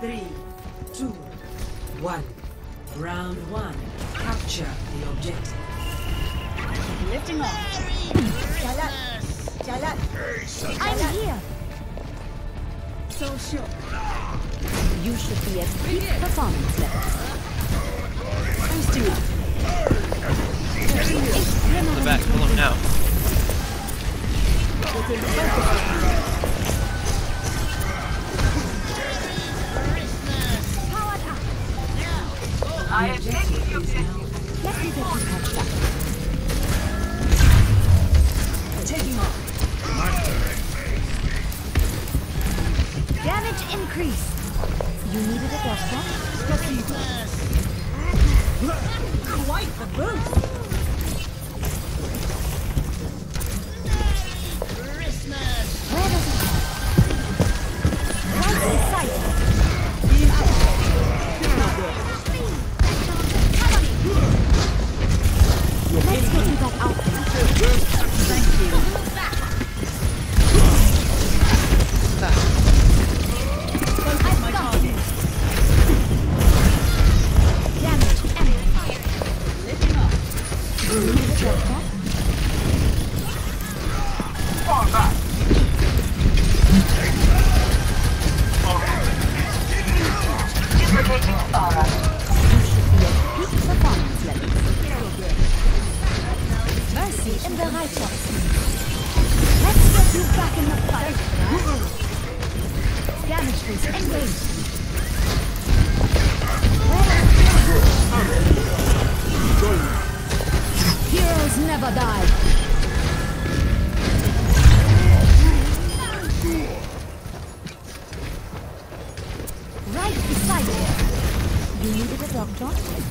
Three, two, one. Round one. Capture the objective. Lifting off. Jalan. Jalan. I'm here. So sure. You should be at peak performance levels. Boosting up. The back, kill him now. Increase. You needed a doctor? Quite the boost. You should be at. Mercy in the right Let's get you back in the fight. Damage boost engaged.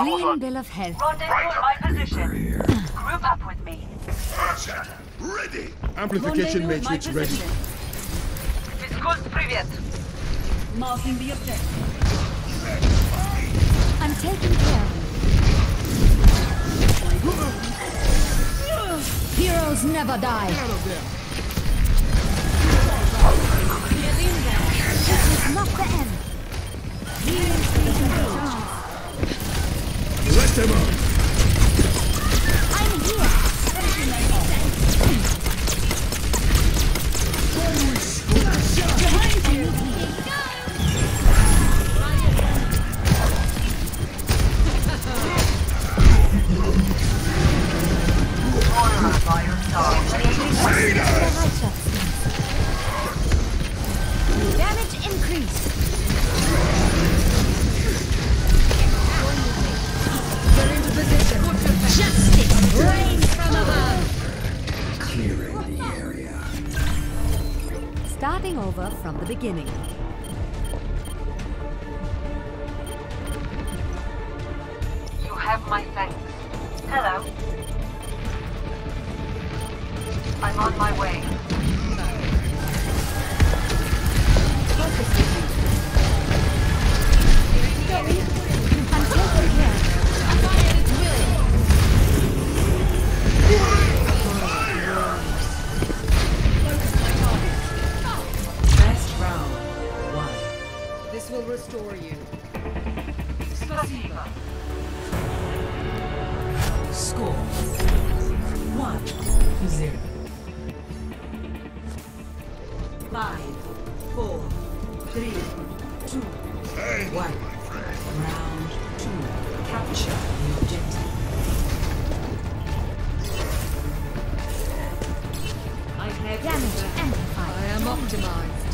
A clean bill of health. Rendezvous my position. Group up with me. Ready. Amplification Rendezvous at my matrix ready. position. Fiskus привет. Marking the objective. I'm taking care of you. Heroes never die. Starting over from the beginning. Score one to zero. Five, four, Three, two, one. Round two. Capture the objective. I have Damage I amplified. am optimized.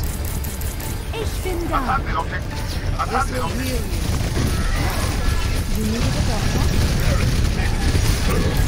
Ich bin da. Attacke Objektiv. Attacke Will Objektiv. heal you. Needed a doctor?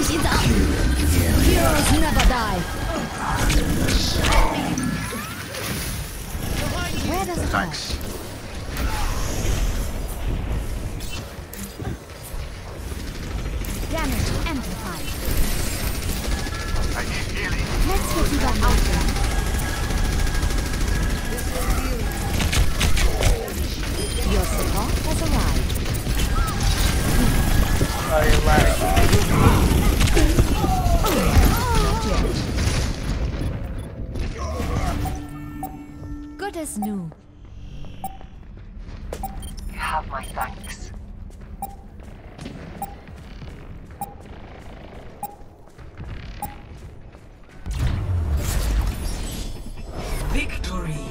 Heroes never die. Where does? Thanks. is new. You have my thanks. Victory!